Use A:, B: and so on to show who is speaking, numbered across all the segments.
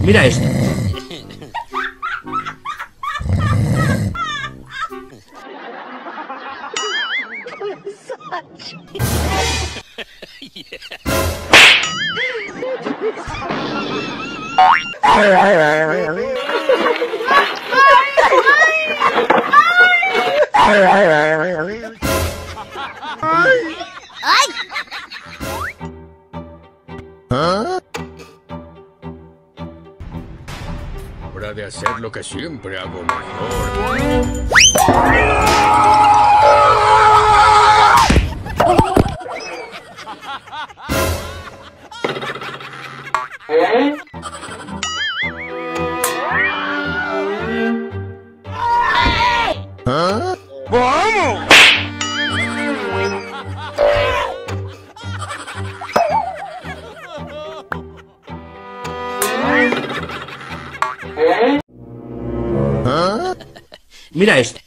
A: Mira esto.
B: Hora de hacer lo que siempre hago mejor.
A: Mira esto.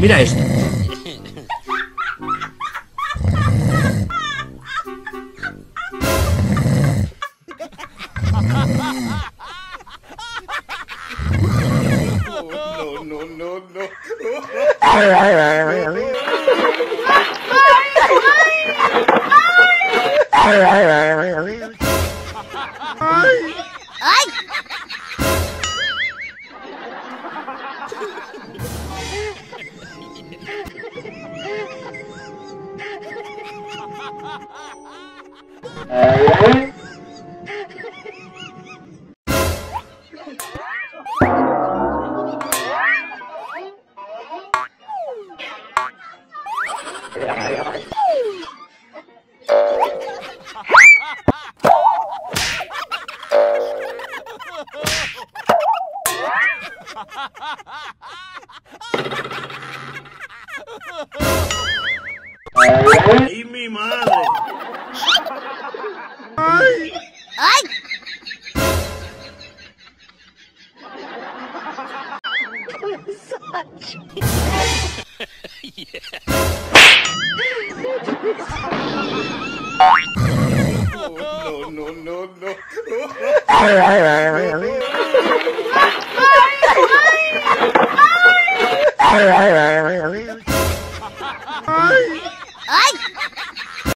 A: Mira esto.
B: No, no, no, no. ¡Ay, ¡Y mi madre! ¡Ay! ¡Ay! yeah. no, no, no.